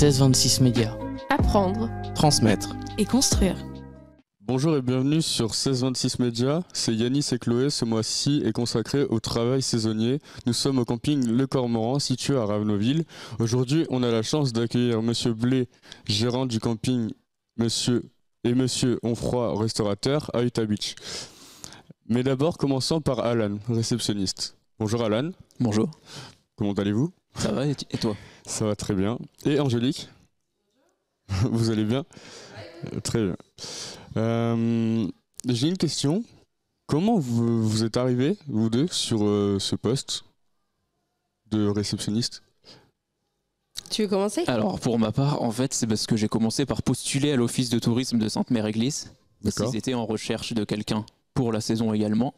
1626 Médias. Apprendre Transmettre. et construire. Bonjour et bienvenue sur 1626 Médias. C'est Yanis et Chloé. Ce mois-ci est consacré au travail saisonnier. Nous sommes au camping Le Cormoran, situé à Ravenoville. Aujourd'hui, on a la chance d'accueillir Monsieur Blé, gérant du camping Monsieur et Monsieur Onfroy, restaurateur à Utah Beach. Mais d'abord, commençons par Alan, réceptionniste. Bonjour Alan, Bonjour, comment allez-vous? Ça va et et toi? Ça va très bien. Et Angélique? Vous allez bien? Euh, Très bien. Euh, J'ai une question. Comment vous, vous êtes arrivés, vous deux, sur euh, ce poste de réceptionniste? Tu veux commencer? Alors pour ma part, en fait, c'est parce que j'ai commencé par postuler à l'office de tourisme de Sainte-Mère-Église. Parce D'accord. qu'ils étaient en recherche de quelqu'un pour la saison également.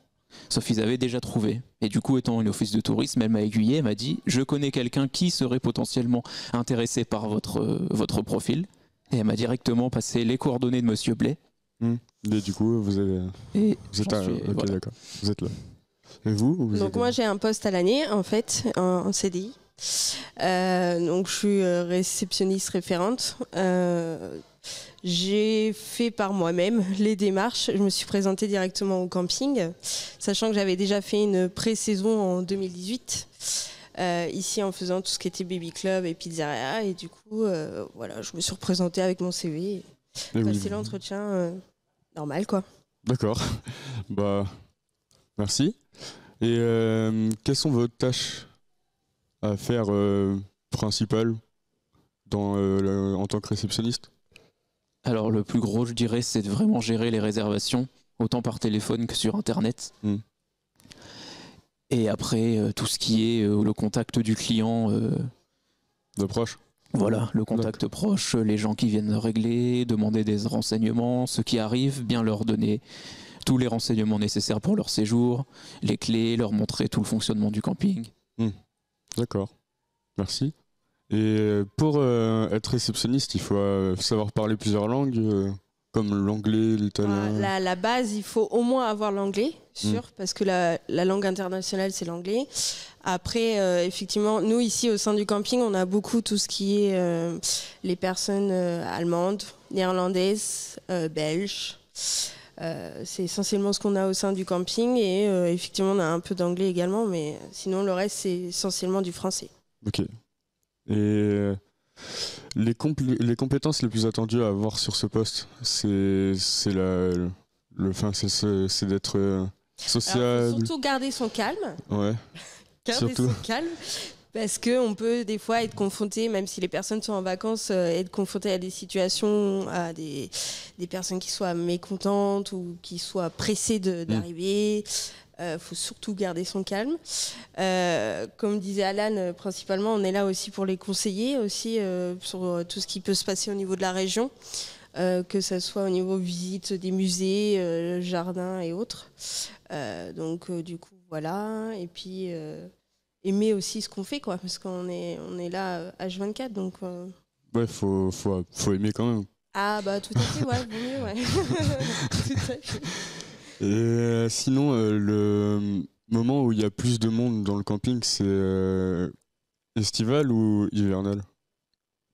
Sauf qu'ils avaient déjà trouvé. Et du coup, étant une office de tourisme, elle m'a aiguillé, elle m'a dit Je connais quelqu'un qui serait potentiellement intéressé par votre, euh, votre profil. Et elle m'a directement passé les coordonnées de Monsieur Blais. Et du coup, vous, avez, Et vous êtes, à- suis- voilà. Vous êtes là. Et vous, vous Donc êtes- moi j'ai un poste à l'année en fait en, en CDI. Euh, donc je suis euh, réceptionniste référente. Euh, j'ai fait par moi-même les démarches. Je me suis présentée directement au camping, sachant que j'avais déjà fait une pré-saison en 2018. euh, ici en faisant tout ce qui était baby club et pizzeria et du coup euh, voilà je me suis représentée avec mon CV Et passé l'entretien euh, normal quoi D'accord. Bah, merci. Et quelles sont vos tâches à faire principales dans, en tant que réceptionniste? Alors le plus gros, je dirais, c'est de vraiment gérer les réservations, autant par téléphone que sur Internet. Mm. Et après, euh, tout ce qui est euh, le contact du client, euh, d'approche voilà, le contact proche, les gens qui viennent régler, demander des renseignements, ceux qui arrivent, bien leur donner tous les renseignements nécessaires pour leur séjour, les clés, leur montrer tout le fonctionnement du camping. D'accord. Merci. Et euh, pour euh, être réceptionniste, il faut euh, savoir parler plusieurs langues, euh, comme l'anglais, l'italien. La, la base, il faut au moins avoir l'anglais, sûr, parce que la, la langue internationale, c'est l'anglais. Après, effectivement, nous, ici, au sein du camping, on a beaucoup tout ce qui est les personnes allemandes, néerlandaises, belges. C'est essentiellement ce qu'on a au sein du camping et effectivement on a un peu d'anglais également mais sinon le reste c'est essentiellement du français. Ok. Et euh, les, compl- les compétences les plus attendues à avoir sur ce poste, c'est le, enfin, c'est- d'être euh, Alors, surtout garder son calme. Ouais. garder Surtout. son calme parce que on peut des fois être confronté même si les personnes sont en vacances euh, être confronté à des situations à des, des personnes qui soient mécontentes ou qui soient pressées de- d'arriver Il faut surtout garder son calme. Euh, comme disait Alan, euh, principalement, on est là aussi pour les conseiller aussi euh, sur euh, tout ce qui peut se passer au niveau de la région, euh, que ce soit au niveau visite des musées, euh, jardins et autres. Euh, donc euh, du coup voilà. Et puis euh, aimer aussi ce qu'on fait quoi, parce qu'on est on est là euh, H24 donc. euh, Ouais, faut, faut, faut aimer quand même. Ah bah tout à fait ouais, vaut mieux ouais. tout à fait. Et euh, sinon, euh, le moment où il y a plus de monde dans le camping, c'est euh, estival ou hivernal?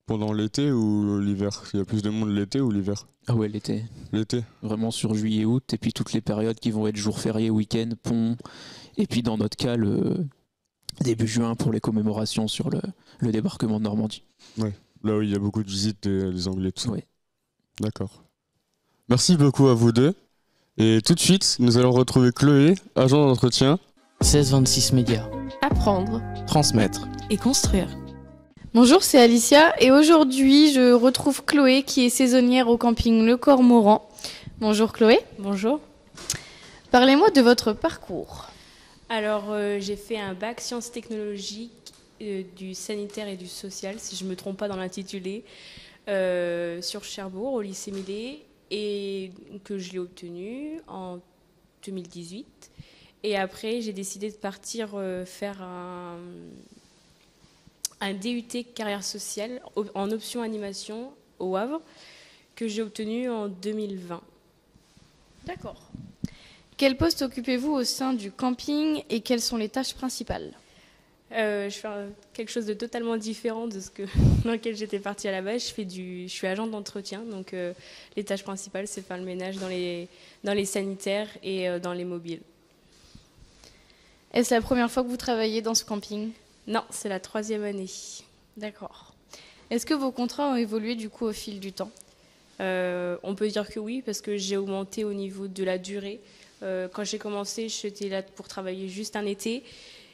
Pendant l'été ou l'hiver? Il y a plus de monde l'été ou l'hiver? Ah ouais, l'été. L'été vraiment sur juillet août et puis toutes les périodes qui vont être jours fériés week-end pont et puis dans notre cas le début juin pour les commémorations sur le, le débarquement de Normandie Là où il y a beaucoup de visites des, des Anglais, tout ça. Ouais. D'accord. Merci beaucoup à vous deux. Et tout de suite, nous allons retrouver Chloé, agent d'entretien. 1626 Médias. Apprendre Transmettre. et construire. Bonjour, c'est Alicia et aujourd'hui je retrouve Chloé qui est saisonnière au camping Le Cormoran. Bonjour Chloé. Bonjour. Parlez-moi de votre parcours. Alors, euh, j'ai fait un bac sciences technologiques euh, du sanitaire et du social, si je ne me trompe pas dans l'intitulé, euh, sur Cherbourg, au lycée Millet, et que je l'ai obtenu en 2018. Et après, j'ai décidé de partir euh, faire un, un DUT carrière sociale en option animation au Havre, que j'ai obtenu en 2020. Quel poste occupez-vous au sein du camping et quelles sont les tâches principales? Euh, je fais quelque chose de totalement différent de ce que dans lequel j'étais partie à la base. Je fais du, je suis agent d'entretien, donc euh, les tâches principales, c'est faire le ménage dans les dans les sanitaires et euh, dans les mobiles. Est-ce la première fois que vous travaillez dans ce camping? Non, c'est la troisième année. D'accord. Est-ce que vos contrats ont évolué du coup au fil du temps? On peut dire que oui, parce que j'ai augmenté au niveau de la durée. Quand j'ai commencé, j'étais là pour travailler juste un été.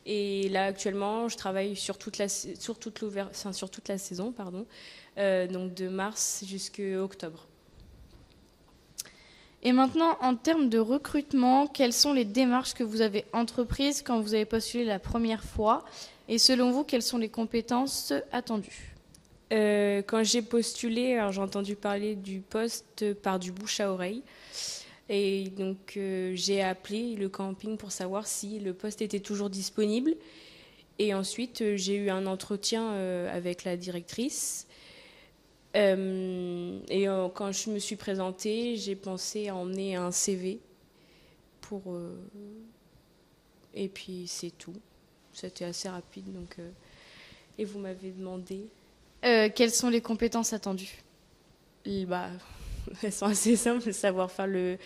Et là, actuellement, je travaille sur toute la, sur toute, enfin, sur toute la saison, pardon, Euh, donc de mars jusqu'à octobre. Et maintenant, en termes de recrutement, quelles sont les démarches que vous avez entreprises quand vous avez postulé la première fois? Et selon vous, quelles sont les compétences attendues? Euh, quand j'ai postulé, j'ai entendu parler du poste par du bouche à oreille. Et donc euh, j'ai appelé le camping pour savoir si le poste était toujours disponible. Et ensuite euh, j'ai eu un entretien euh, avec la directrice. Et quand je me suis présentée, j'ai pensé à emmener un CV pour. et puis c'est tout. C'était assez rapide donc. et vous m'avez demandé. Quelles sont les compétences attendues? Bah, elles sont assez simples, savoir faire le,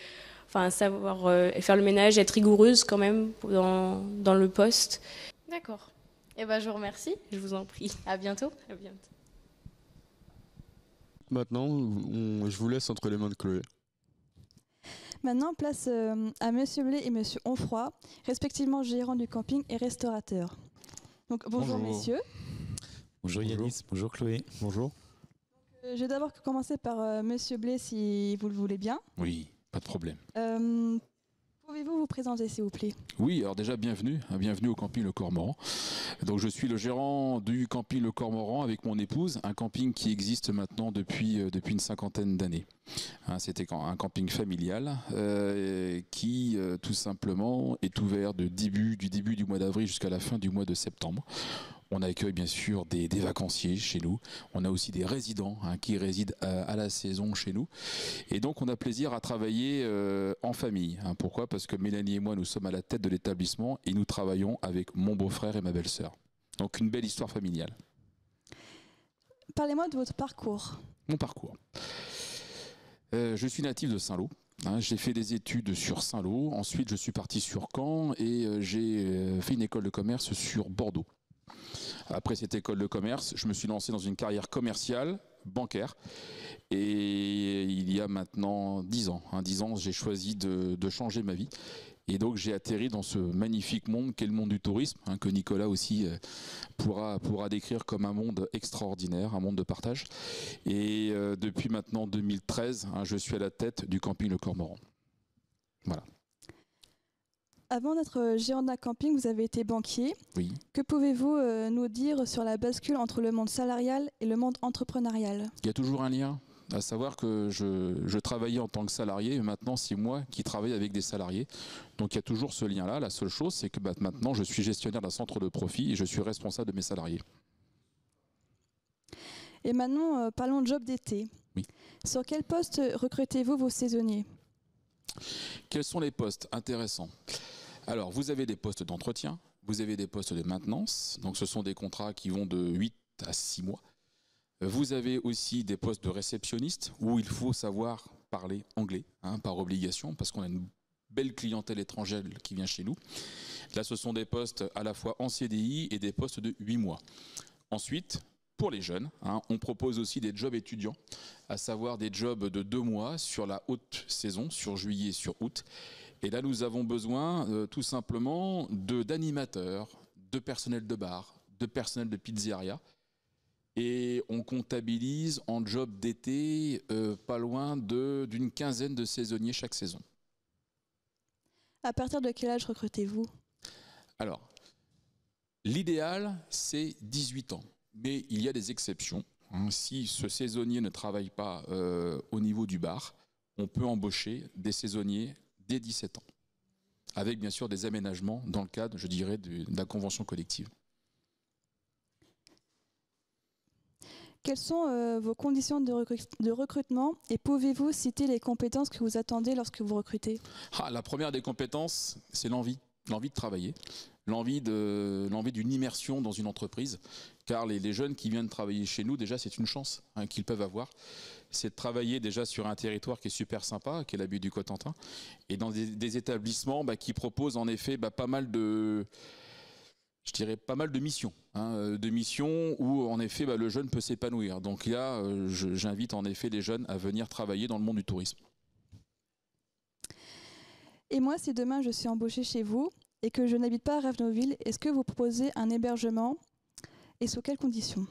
enfin savoir euh, faire le ménage, être rigoureuse quand même dans, dans le poste. D'accord. Eh ben, je vous remercie. Je vous en prie. À bientôt. À bientôt. Maintenant, on- je vous laisse entre les mains de Chloé. Maintenant, place euh, à Monsieur Blé et Monsieur Onfroy, respectivement gérants du camping et restaurateurs. Donc bonjour, Bonjour. messieurs. Bonjour Bonjour. Yanis, bonjour Chloé. Bonjour. Euh, je vais d'abord commencer par euh, Monsieur Blé si vous le voulez bien. Oui, pas de problème. Euh, Pouvez-vous vous présenter s'il vous plaît? Oui, alors déjà bienvenue, hein, bienvenue au camping Le Cormoran. Donc je suis le gérant du camping Le Cormoran avec mon épouse, un camping qui existe maintenant depuis, euh, depuis une cinquantaine d'années. Hein, C'était un camping familial euh, qui euh, tout simplement est ouvert de début, du début du mois d'avril jusqu'à la fin du mois de septembre. On accueille bien sûr des, des vacanciers chez nous. On a aussi des résidents hein, qui résident à, à la saison chez nous. Et donc on a plaisir à travailler euh, en famille. hein. Pourquoi? Parce que Mélanie et moi, nous sommes à la tête de l'établissement et nous travaillons avec mon beau-frère et ma belle-sœur. Donc une belle histoire familiale. Parlez-moi de votre parcours. Mon parcours. Euh, je suis natif de Saint-Lô. hein. j'ai fait des études sur Saint-Lô. Ensuite, je suis parti sur Caen et euh, j'ai euh, fait une école de commerce sur Bordeaux. Après cette école de commerce, je me suis lancé dans une carrière commerciale, bancaire. Et il y a maintenant 10 ans, hein, 10 ans, j'ai choisi de, changer ma vie. Et donc j'ai atterri dans ce magnifique monde qu'est le monde du tourisme, hein, que Nicolas aussi euh, pourra, pourra décrire comme un monde extraordinaire, un monde de partage. Et euh, depuis maintenant 2013, hein, je suis à la tête du camping Le Cormoran. Avant d'être gérant d'un camping, vous avez été banquier. Oui. Que pouvez-vous euh, nous dire sur la bascule entre le monde salarial et le monde entrepreneurial? Il y a toujours un lien, à savoir que je, je travaillais en tant que salarié, et maintenant c'est moi qui travaille avec des salariés. Donc il y a toujours ce lien-là. La seule chose, c'est que bah, maintenant je suis gestionnaire d'un centre de profit et je suis responsable de mes salariés. Et maintenant, euh, parlons de job d'été. Oui. Sur quel poste recrutez-vous vos saisonniers? Quels sont les postes? Intéressants Alors, vous avez des postes d'entretien, vous avez des postes de maintenance, donc ce sont des contrats qui vont de 8 à 6 mois. Vous avez aussi des postes de réceptionniste où il faut savoir parler anglais, hein, par obligation, parce qu'on a une belle clientèle étrangère qui vient chez nous. Là, ce sont des postes à la fois en CDI et des postes de 8 mois. Ensuite, pour les jeunes, hein, on propose aussi des jobs étudiants, à savoir des jobs de deux mois sur la haute saison, sur juillet et sur août. Et là, nous avons besoin euh, tout simplement de d'animateurs, de personnel de bar, de personnel de pizzeria. Et on comptabilise en job d'été euh, pas loin de- d'une quinzaine de saisonniers chaque saison. À partir de quel âge recrutez-vous? Alors, l'idéal, c'est 18 ans. Mais il y a des exceptions. hein. Si ce saisonnier ne travaille pas euh, au niveau du bar, on peut embaucher des saisonniers dès 17 ans. Avec bien sûr des aménagements dans le cadre, je dirais, de la convention collective. Quelles sont euh, vos conditions de, recrut- de recrutement et pouvez-vous citer les compétences que vous attendez lorsque vous recrutez? Ah, la première des compétences, c'est l'envie, l'envie de travailler. l'envie d'une immersion dans une entreprise, car les, jeunes qui viennent travailler chez nous, déjà, c'est une chance hein, qu'ils peuvent avoir. C'est de travailler déjà sur un territoire qui est super sympa, qui est la butte du Cotentin, et dans des, établissements bah, qui proposent en effet bah, pas mal de je dirais pas mal de missions, hein, euh, de missions où en effet bah, le jeune peut s'épanouir. Donc là, euh, j'invite en effet les jeunes à venir travailler dans le monde du tourisme. Et moi, si demain je suis embauchée chez vous et que je n'habite pas à Ravenoville, est-ce que vous proposez un hébergement et sous quelles conditions?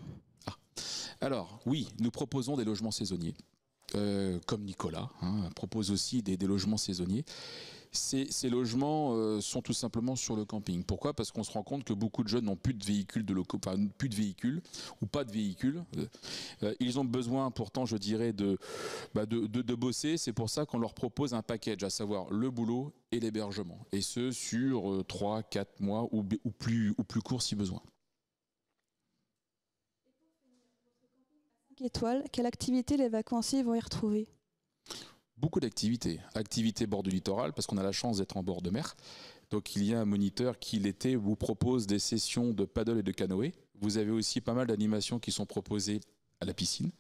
Alors oui, nous proposons des logements saisonniers, euh, comme Nicolas hein, propose aussi des, logements saisonniers. Ces, logements euh, sont tout simplement sur le camping. Pourquoi? Parce qu'on se rend compte que beaucoup de jeunes n'ont plus de véhicules de locaux, enfin, plus de véhicules ou pas de véhicules. Euh, ils ont besoin, pourtant, je dirais, de, bah, de, de- bosser. C'est pour ça qu'on leur propose un package, à savoir le boulot et l'hébergement. Et ce sur 3, 4 mois ou plus, ou plus court si besoin. Quelle activité les vacanciers vont y retrouver? Beaucoup d'activités. Activités bord du littoral, parce qu'on a la chance d'être en bord de mer. Donc il y a un moniteur qui l'été vous propose des sessions de paddle et de canoë. Vous avez aussi pas mal d'animations qui sont proposées à la piscine.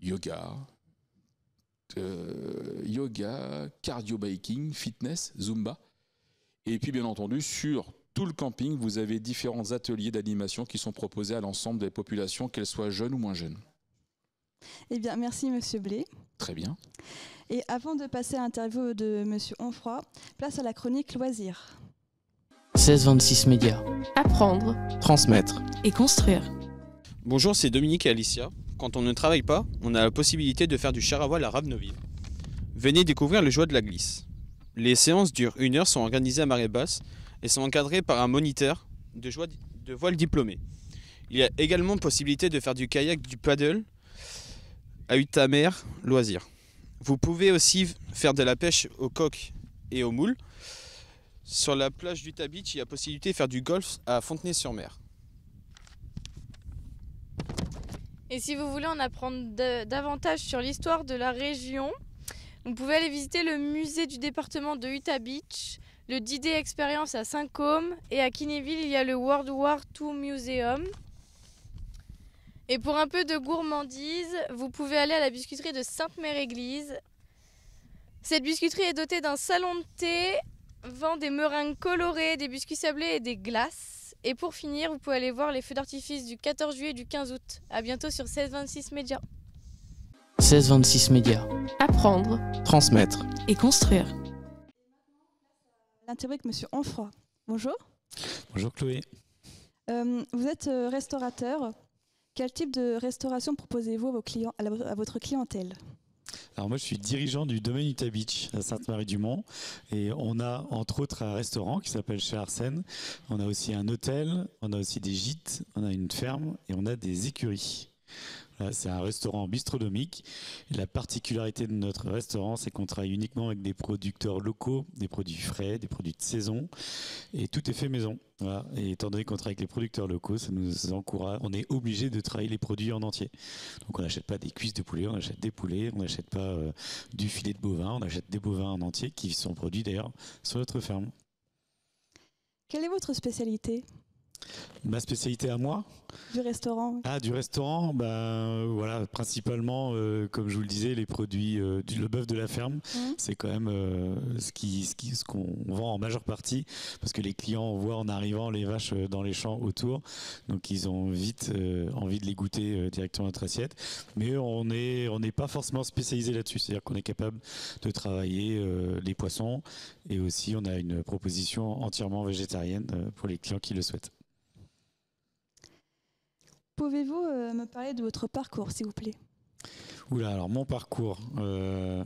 Yoga, euh, yoga, cardio biking, fitness, zumba. Et puis bien entendu, sur tout le camping, vous avez différents ateliers d'animation qui sont proposés à l'ensemble des populations, qu'elles soient jeunes ou moins jeunes. Eh bien, merci Monsieur Blé. Très bien. Et avant de passer à l'interview de Monsieur Onfroy, place à la chronique loisirs. 1626 Médias. Apprendre Transmettre. et construire. Bonjour, c'est Dominique et Alicia. Quand on ne travaille pas, on a la possibilité de faire du char à voile à Ravenoville. Venez découvrir le joie de la glisse. Les séances durent une heure, sont organisées à marée basse et sont encadrées par un moniteur de, joie- de voile diplômé. Il y a également possibilité de faire du kayak, du paddle à Utamer loisir. Vous pouvez aussi faire de la pêche au coq et au moule. Sur la plage d'Utah Beach, il y a possibilité de faire du golf à Fontenay-sur-Mer. Et si vous voulez en apprendre da- davantage sur l'histoire de la région, vous pouvez aller visiter le musée du département de Utah Beach, le D-Day Experience à Saint-Côme et à Kinneyville, il y a le World War II Museum. Et pour un peu de gourmandise, vous pouvez aller à la biscuiterie de Sainte-Mère-Église. Cette biscuiterie est dotée d'un salon de thé, vend des meringues colorées, des biscuits sablés et des glaces. Et pour finir, vous pouvez aller voir les feux d'artifice du 14 juillet et du 15 août. À bientôt sur 1626 Média. 1626 Médias. Apprendre Transmettre. et construire. L'interview avec Monsieur Onfroy. Bonjour. Bonjour Chloé. Euh, vous êtes euh, restaurateur. Quel type de restauration proposez-vous à, votre clientèle? Alors moi je suis dirigeant du domaine Utah Beach à Sainte-Marie-du-Mont et on a entre autres un restaurant qui s'appelle Chez Arsène. On a aussi un hôtel, on a aussi des gîtes, on a une ferme et on a des écuries. C'est un restaurant bistronomique. La particularité de notre restaurant, c'est qu'on travaille uniquement avec des producteurs locaux, des produits frais, des produits de saison, et tout est fait maison. Et étant donné qu'on travaille avec les producteurs locaux. On est obligé de travailler les produits en entier. Donc on n'achète pas des cuisses de poulet, on achète des poulets, on n'achète pas euh, du filet de bovin, on achète des bovins en entier qui sont produits d'ailleurs sur notre ferme. Quelle est votre spécialité? Ma spécialité à moi, du restaurant Ah, du restaurant, bah, euh, voilà, principalement, euh, comme je vous le disais, les produits, euh, du, le bœuf de la ferme, Mhm. c'est quand même euh, ce qui, ce qui, ce qu'on vend en majeure partie, parce que les clients voient en arrivant les vaches dans les champs autour, donc ils ont vite envie de les goûter directement à notre assiette. Mais on n'est on pas forcément spécialisé là-dessus, c'est-à-dire qu'on est capable de travailler les poissons, et aussi on a une proposition entièrement végétarienne pour les clients qui le souhaitent. Pouvez-vous euh, me parler de votre parcours, s'il vous plaît? Oula, alors mon parcours. euh,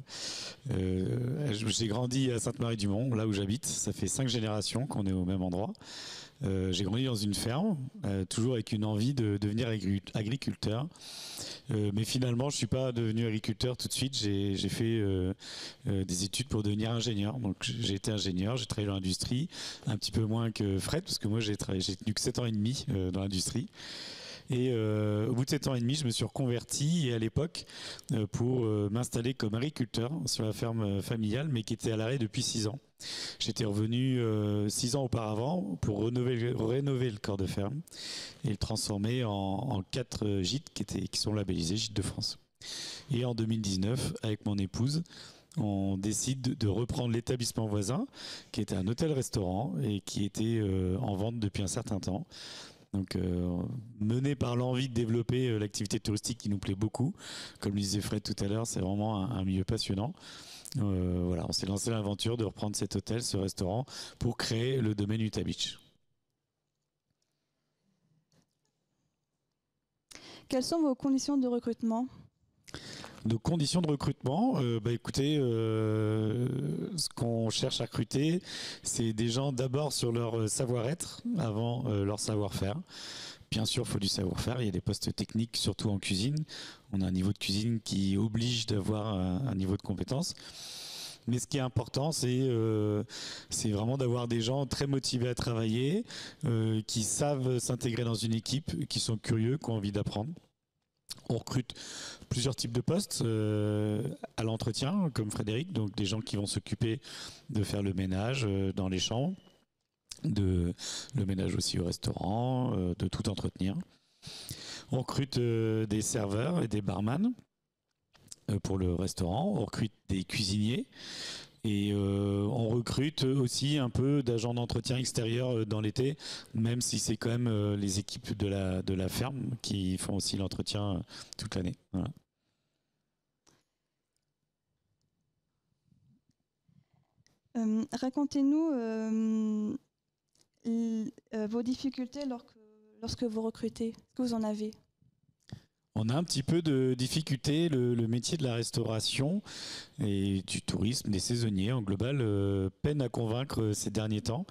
euh, j'ai grandi à Sainte-Marie-du-Mont, là où j'habite. Ça fait cinq générations qu'on est au même endroit. J'ai grandi dans une ferme, toujours avec une envie de devenir agri- agriculteur. Mais finalement, je suis pas devenu agriculteur tout de suite. J'ai fait des études pour devenir ingénieur. Donc j'ai été ingénieur, j'ai travaillé dans l'industrie, un petit peu moins que Fred, parce que moi j'ai tenu que 7 ans et demi dans l'industrie. Et euh, au bout de 7 ans et demi, je me suis reconverti à l'époque euh, pour euh, m'installer comme agriculteur sur la ferme familiale, mais qui était à l'arrêt depuis 6 ans. J'étais revenu 6 ans auparavant pour rénover, le corps de ferme et le transformer en, en 4 gîtes qui, qui sont labellisés Gîtes de France. Et en 2019, avec mon épouse, on décide de reprendre l'établissement voisin, qui était un hôtel-restaurant et qui était en vente depuis un certain temps. Donc, euh, mené par l'envie de développer euh, l'activité touristique qui nous plaît beaucoup, comme le disait Fred tout à l'heure, c'est vraiment un, milieu passionnant. Euh, on s'est lancé l'aventure de reprendre cet hôtel, ce restaurant, pour créer le domaine Utah Beach. Quelles sont vos conditions de recrutement? De conditions de recrutement, euh, bah écoutez, euh, ce qu'on cherche à recruter, c'est des gens d'abord sur leur savoir-être avant euh, leur savoir-faire. Bien sûr, il faut du savoir-faire. Il y a des postes techniques, surtout en cuisine. On a un niveau de cuisine qui oblige d'avoir un, niveau de compétence. Mais ce qui est important, c'est euh, vraiment d'avoir des gens très motivés à travailler, euh, qui savent s'intégrer dans une équipe, qui sont curieux, qui ont envie d'apprendre. On recrute plusieurs types de postes euh, à l'entretien, comme Frédéric, donc des gens qui vont s'occuper de faire le ménage euh, dans les champs, de le ménage aussi au restaurant, euh, de tout entretenir. On recrute des serveurs et des barman pour le restaurant. On recrute des cuisiniers. Et euh, on recrute aussi un peu d'agents d'entretien extérieur euh, dans l'été, même si c'est quand même euh, les équipes de la, de la ferme qui font aussi l'entretien toute l'année. Racontez-nous vos difficultés lorsque, lorsque vous recrutez. Est-ce que vous en avez? On a un petit peu de difficulté, le, métier de la restauration et du tourisme, des saisonniers en global, euh, peine à convaincre euh, ces derniers temps.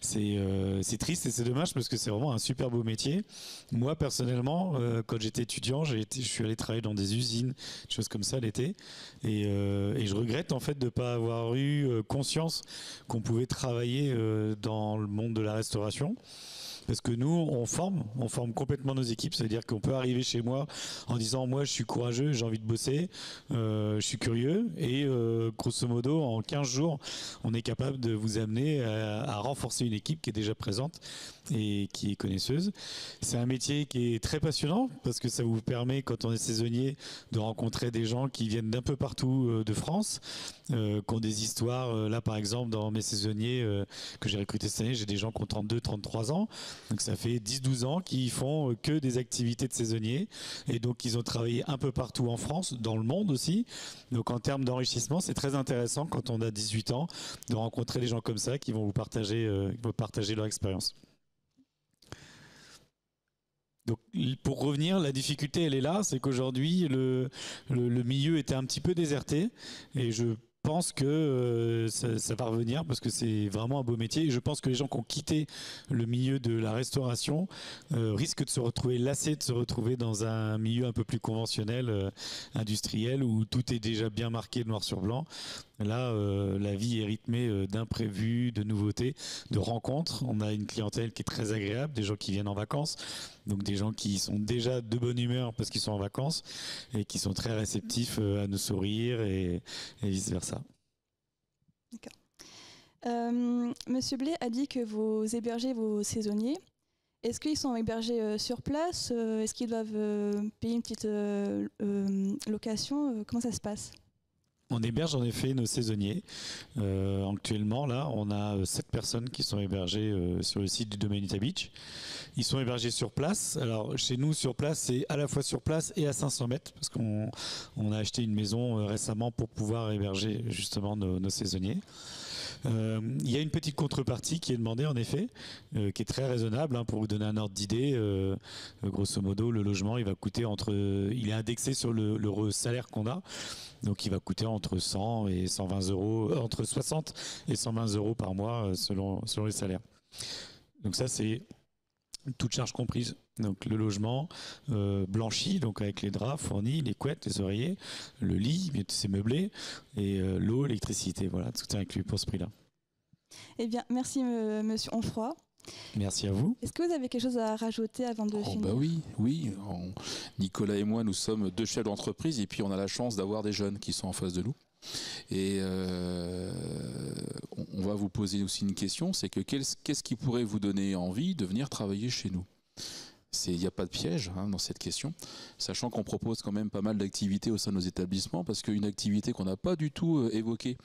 C'est euh, c'est triste et c'est dommage parce que c'est vraiment un super beau métier. Moi, personnellement, quand j'étais étudiant, été, je suis allé travailler dans des usines, des choses comme ça l'été. Et, et je regrette en fait de ne pas avoir eu conscience qu'on pouvait travailler dans le monde de la restauration. Parce que nous, on forme, on forme complètement nos équipes. C'est-à-dire qu'on peut arriver chez moi en disant moi, je suis courageux, j'ai envie de bosser, euh, je suis curieux, et euh, grosso modo, en 15 jours, on est capable de vous amener à, renforcer une équipe qui est déjà présente et qui est connaisseuse. C'est un métier qui est très passionnant parce que ça vous permet, quand on est saisonnier, de rencontrer des gens qui viennent d'un peu partout euh, de France, euh, qui ont des histoires. Euh, Là, par exemple, dans mes saisonniers euh, que j'ai recrutés cette année, j'ai des gens qui ont 32, 33 ans. Donc ça fait 10-12 ans qu'ils font euh, que des activités de saisonniers. Et donc ils ont travaillé un peu partout en France, dans le monde aussi. Donc en termes d'enrichissement, c'est très intéressant quand on a 18 ans de rencontrer des gens comme ça qui vont vous partager, vont partager leur expérience. Donc, pour revenir, la difficulté, elle est là, c'est qu'aujourd'hui, le, le, le milieu était un petit peu déserté, et je pense que euh, ça, ça va revenir parce que c'est vraiment un beau métier. Et je pense que les gens qui ont quitté le milieu de la restauration euh, risquent de se retrouver lassés de se retrouver dans un milieu un peu plus conventionnel, euh, industriel, où tout est déjà bien marqué noir sur blanc. Là, euh, la vie est rythmée euh, d'imprévus, de nouveautés, de rencontres. On a une clientèle qui est très agréable, des gens qui viennent en vacances, donc des gens qui sont déjà de bonne humeur parce qu'ils sont en vacances et qui sont très réceptifs euh, à nos sourires et, vice-versa. Monsieur Blé a dit que vous hébergez vos saisonniers. Est-ce qu'ils sont hébergés sur place Est-ce qu'ils doivent payer une petite location Comment ça se passe? On héberge en effet nos saisonniers. Euh, actuellement, là, on a euh, sept personnes qui sont hébergées euh, sur le site du domaine Utah Beach. Ils sont hébergés sur place. Alors, chez nous, sur place, c'est à la fois sur place et à 500 mètres, parce qu'on on a acheté une maison récemment pour pouvoir héberger justement nos saisonniers. Euh, Il y a une petite contrepartie qui est demandée en effet, euh, qui est très raisonnable. hein, pour vous donner un ordre d'idée, euh, grosso modo, le logement, il va coûter entre, il est indexé sur le, le re- salaire qu'on a, donc il va coûter entre 100 et 120 euros, euh, entre 60 et 120 euros par mois selon selon les salaires. Donc ça c'est toute charge comprise. Donc le logement euh, blanchi, donc avec les draps fournis, les couettes, les oreillers, le lit, c'est meublé, et euh, l'eau, l'électricité, voilà, tout est inclus pour ce prix-là. Eh bien, merci Monsieur Onfroy. Merci à vous. Est-ce que vous avez quelque chose à rajouter avant de Oh finir bah oui, oui. On- Nicolas et moi, nous sommes deux chefs d'entreprise et puis on a la chance d'avoir des jeunes qui sont en face de nous. Et euh, on- va vous poser aussi une question, c'est que qu'est-ce qui pourrait vous donner envie de venir travailler chez nous? Il n'y a pas de piège hein, dans cette question, sachant qu'on propose quand même pas mal d'activités au sein de nos établissements, parce qu'une activité qu'on n'a pas du tout euh, évoquée,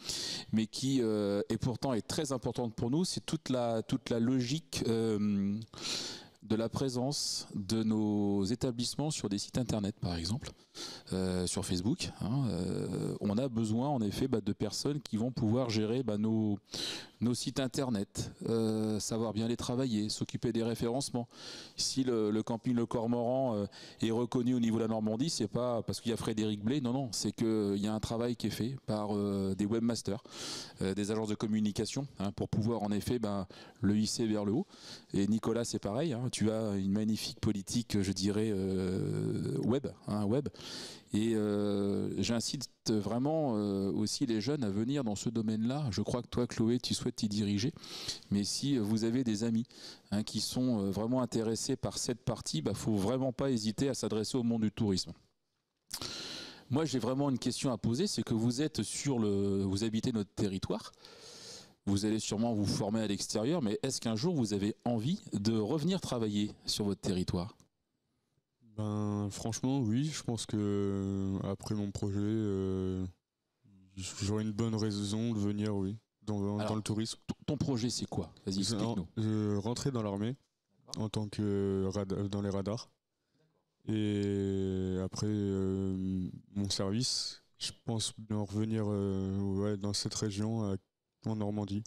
mais qui euh, est pourtant est très importante pour nous, c'est toute la, toute la logique euh, de la présence de nos établissements sur des sites internet, par exemple, euh, sur Facebook. hein, euh, on a besoin, en effet, bah, de personnes qui vont pouvoir gérer bah, nos, nos sites internet, euh, savoir bien les travailler, s'occuper des référencements. Si le, camping Le Cormoran euh, est reconnu au niveau de la Normandie, c'est pas parce qu'il y a Frédéric Blé, non, non, c'est qu'il y a un travail qui est fait par euh, des webmasters, euh, des agences de communication, hein, pour pouvoir en effet ben, le hisser vers le haut. Et Nicolas, c'est pareil, hein, tu as une magnifique politique, je dirais, euh, web, hein, web. Et euh, vraiment euh, aussi les jeunes à venir dans ce domaine-là. Je crois que toi, Chloé, tu souhaites t'y diriger. Mais si vous avez des amis hein, qui sont euh, vraiment intéressés par cette partie, il bah, faut vraiment pas hésiter à s'adresser au monde du tourisme. Moi, j'ai vraiment une question à poser, c'est que vous êtes sur le, vous habitez notre territoire. Vous allez sûrement vous former à l'extérieur, mais est-ce qu'un jour vous avez envie de revenir travailler sur votre territoire? Ben, franchement, oui. Je pense que euh, après mon projet, euh, j'aurai une bonne raison de venir, oui, dans, le tourisme. Ton projet, c'est quoi? Vas-y, explique-nous. Je dans l'armée en tant que rad- dans les radars. Et après euh, mon service, je pense bien revenir euh, ouais, dans cette région, en Normandie.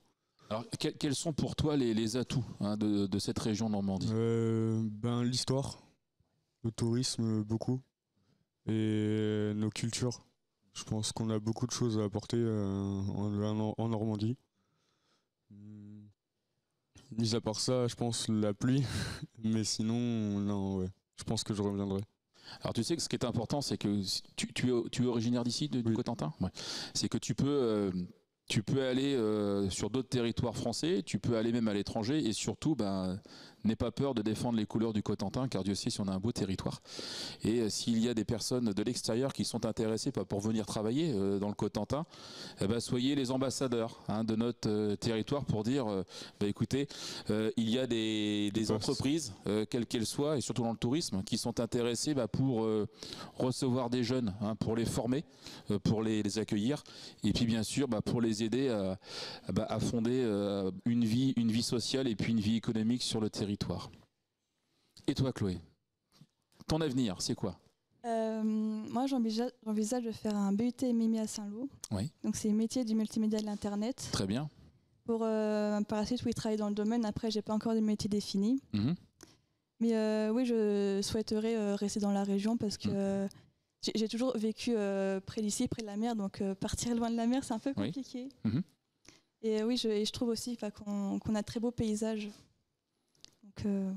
Alors, quels, quels sont pour toi les, les atouts hein, de, de cette région Normandie? Euh, ben, L'histoire, le tourisme, beaucoup. Et nos cultures. Je pense qu'on a beaucoup de choses à apporter euh, en, Normandie. Hmm. Mis à part ça, je pense la pluie. Mais sinon, non, ouais. Je pense que je reviendrai. Alors tu sais que ce qui est important, c'est que tu, tu es, tu es originaire d'ici, de- du Cotentin? Ouais. C'est que tu peux, euh, tu peux aller euh, sur d'autres territoires français, tu peux aller même à l'étranger, et surtout, ben, n'aie pas peur de défendre les couleurs du Cotentin, car Dieu sait si on a un beau territoire. Et euh, s'il y a des personnes de l'extérieur qui sont intéressées pas pour venir travailler euh, dans le Cotentin, eh ben, soyez les ambassadeurs hein, de notre territoire pour dire, bah, écoutez, il y a des, des entreprises, quelles qu'elles soient, et surtout dans le tourisme, qui sont intéressées bah, pour recevoir des jeunes, hein, pour les former, pour les, les accueillir, et puis bien sûr bah, pour les aider à, à, bah, à fonder euh, une vie, une vie sociale et puis une vie économique sur le territoire. Et toi, Chloé, ton avenir, c'est quoi? Euh, moi, j'envisage de faire un BUT MIMI à Saint-Lô. Oui. Donc, c'est métier du multimédia de l'Internet. Très bien. Pour euh, par la suite, oui, travailler dans le domaine. Après, j'ai pas encore de métier défini. Mhm. Mais euh, oui, je souhaiterais euh, rester dans la région parce que euh, j'ai j'ai toujours vécu euh, près d'ici, près de la mer. Donc, euh, partir loin de la mer, c'est un peu Oui. compliqué. Mhm. Et euh, oui, je, et je trouve aussi enfin, qu'on a de très beaux paysages. Donc, euh,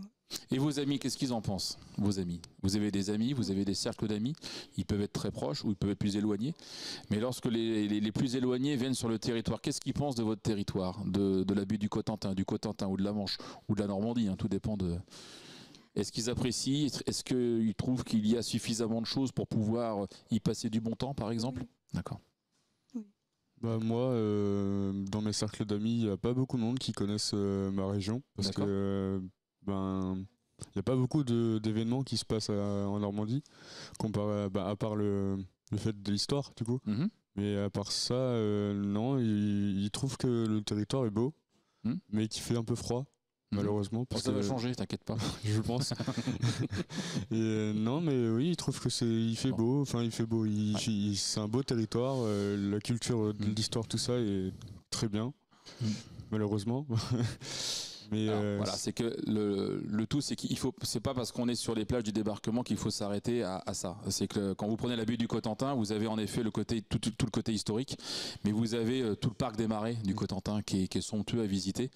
Et vos amis, qu'est-ce qu'ils en pensent Vos amis? Vous avez des amis, vous avez des cercles d'amis, ils peuvent être très proches ou ils peuvent être plus éloignés. Mais lorsque les, les- les plus éloignés viennent sur le territoire, qu'est-ce qu'ils pensent de votre territoire? De, de la butte du Cotentin, du Cotentin ou de la Manche ou de la Normandie, hein, tout dépend de... Est-ce qu'ils apprécient? Est-ce qu'ils trouvent qu'il y a suffisamment de choses pour pouvoir y passer du bon temps, par exemple? D'accord. Bah, moi, euh, dans mes cercles d'amis, il n'y a pas beaucoup de monde qui connaissent euh, ma région. Parce que, euh, ben, il n'y a pas beaucoup d'événements qui se passent à- en Normandie, comparé à, bah, à part le, le fait de l'histoire, du coup. Mhm. Mais à part ça, euh, non, ils, trouvent que le territoire est beau, Mhm. mais qu'il fait un peu froid, malheureusement. Parce ça va changer, t'inquiète pas. je pense. Et, euh, non, mais oui, il trouve que c'est, il fait beau. Enfin, il fait beau. Il, il- c'est un beau territoire. euh, la culture, euh, Mm. l'histoire, tout ça est très bien. Malheureusement. mais Alors, euh, voilà, c'est que le, le tout, c'est qu'il faut, c'est pas parce qu'on est sur les plages du débarquement qu'il faut s'arrêter à, à ça. C'est que quand vous prenez la butte du Cotentin, vous avez en effet le côté, tout, tout- tout le côté historique, mais vous avez euh, tout le parc des marais du Cotentin qui est, qui est somptueux à visiter.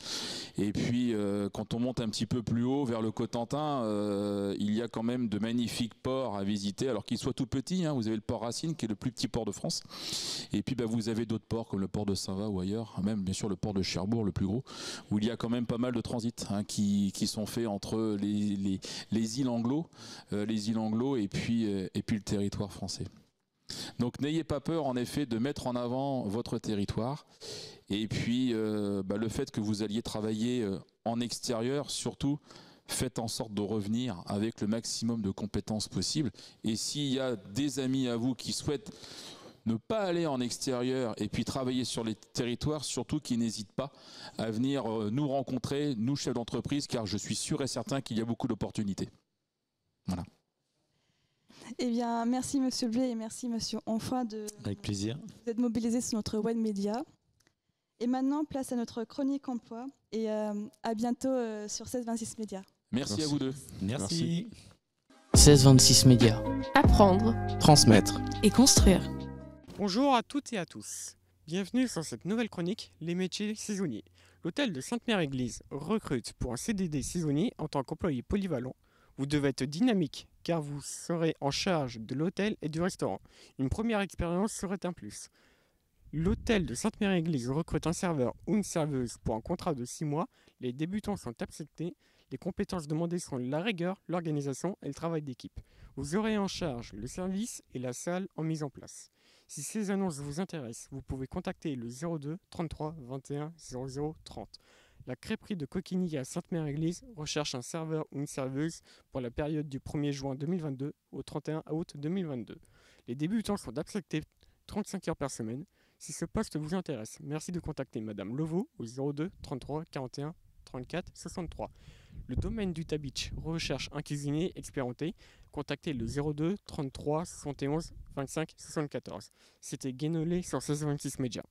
Et puis, euh, quand on monte un petit peu plus haut vers le Cotentin, euh, il y a quand même de magnifiques ports à visiter, alors qu'ils soient tout petits. hein. vous avez le port Racine, qui est le plus petit port de France. Et puis, bah, vous avez d'autres ports comme le port de Saint-Va ou ailleurs, même bien sûr le port de Cherbourg, le plus gros, où il y a quand même pas mal de transit hein, qui, qui sont faits entre les, les- les îles anglo, euh, les îles anglo et puis, euh, et puis le territoire français. Donc n'ayez pas peur en effet de mettre en avant votre territoire et puis euh, bah, le fait que vous alliez travailler en extérieur surtout faites en sorte de revenir avec le maximum de compétences possibles et s'il y a des amis à vous qui souhaitent ne pas aller en extérieur et puis travailler sur les territoires, surtout qu'ils n'hésitent pas à venir euh, nous rencontrer, nous chefs d'entreprise, car je suis sûr et certain qu'il y a beaucoup d'opportunités. Voilà. Eh bien, merci Monsieur Blé et merci Monsieur Enfin de Avec plaisir. vous être mobilisés sur notre web média. Et maintenant, place à notre chronique emploi et euh, à bientôt euh, sur 1626 Média. Merci, à vous deux. Merci. 1626 Média. Apprendre Transmettre. et construire. Bonjour à toutes et à tous. Bienvenue sur cette nouvelle chronique Les métiers saisonniers. L'hôtel de Sainte-Mère-Église recrute pour un CDD saisonnier en tant qu'employé polyvalent. Vous devez être dynamique car vous serez en charge de l'hôtel et du restaurant. Une première expérience serait un plus. L'hôtel de Sainte-Mère-Église recrute un serveur ou une serveuse pour un contrat de 6 mois. Les débutants sont acceptés. Les compétences demandées sont la rigueur, l'organisation et le travail d'équipe. Vous aurez en charge le service et la salle en mise en place. Si ces annonces vous intéressent, vous pouvez contacter le 02 33 21 00 30. La crêperie de Coquigny à Sainte-Mère-Église recherche un serveur ou une serveuse pour la période du 1er juin 2022 au 31 août 2022. Les débutants sont acceptés 35 heures par semaine. Si ce poste vous intéresse, merci de contacter Madame Leveau au 02 33 41 34 63. Le domaine du Beach recherche un cuisinier expérimenté. Contactez le 02 33 71 25 74. C'était Guénolé sur 1626 Média.